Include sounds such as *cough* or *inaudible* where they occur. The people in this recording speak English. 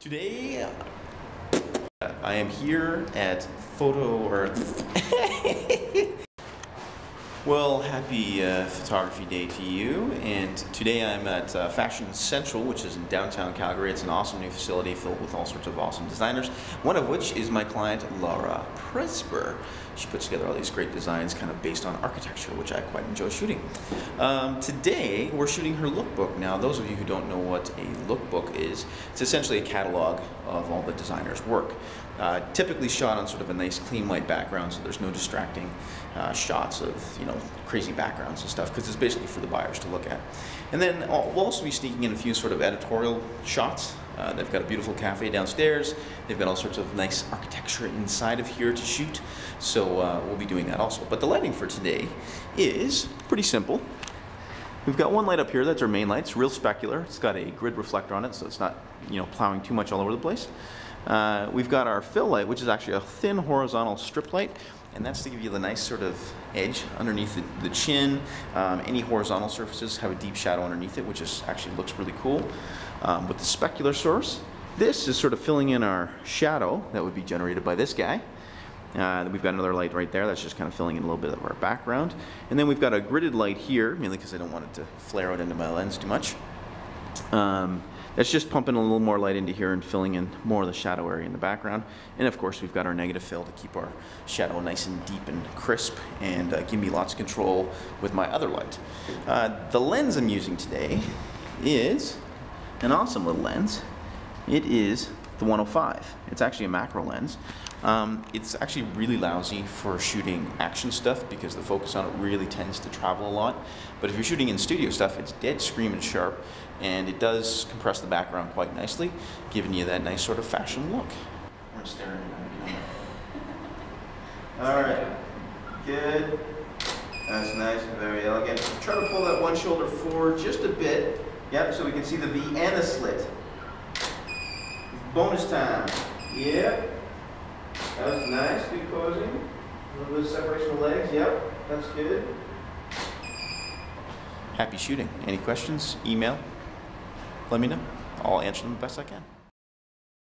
Today, I am here at Photo Earth. *laughs* well, happy uh, Photography Day to you. And today I'm at uh, Fashion Central, which is in downtown Calgary. It's an awesome new facility filled with all sorts of awesome designers, one of which is my client, Lara Presber. She puts together all these great designs kind of based on architecture, which I quite enjoy shooting. Um, today, we're shooting her lookbook. Now, those of you who don't know what a lookbook is, it's essentially a catalog of all the designer's work. Uh, typically shot on sort of a nice clean white background so there's no distracting uh, shots of you know crazy backgrounds and stuff because it's basically for the buyers to look at. And then we'll also be sneaking in a few sort of editorial shots. Uh, they've got a beautiful cafe downstairs. They've got all sorts of nice architecture inside of here to shoot. So uh, we'll be doing that also. But the lighting for today is pretty simple. We've got one light up here, that's our main light. It's real specular. It's got a grid reflector on it, so it's not, you know, plowing too much all over the place. Uh, we've got our fill light, which is actually a thin horizontal strip light, and that's to give you the nice sort of edge underneath the, the chin. Um, any horizontal surfaces have a deep shadow underneath it, which is actually looks really cool. Um, with the specular source, this is sort of filling in our shadow that would be generated by this guy. Uh, we've got another light right there that's just kind of filling in a little bit of our background. And then we've got a gridded light here, mainly because I don't want it to flare out into my lens too much. Um, that's just pumping a little more light into here and filling in more of the shadow area in the background. And of course, we've got our negative fill to keep our shadow nice and deep and crisp and uh, give me lots of control with my other light. Uh, the lens I'm using today is an awesome little lens. It is the 105. It's actually a macro lens. Um, it's actually really lousy for shooting action stuff because the focus on it really tends to travel a lot. But if you're shooting in studio stuff, it's dead screaming sharp and it does compress the background quite nicely, giving you that nice sort of fashion look. We're staring at All right, good. That's nice, very elegant. Try to pull that one shoulder forward just a bit. Yep, so we can see the V and the slit. Bonus time. Yep. That was nice, good posing. A little bit of separation of legs, yep, that's good. Happy shooting. Any questions? Email. Let me know. I'll answer them the best I can.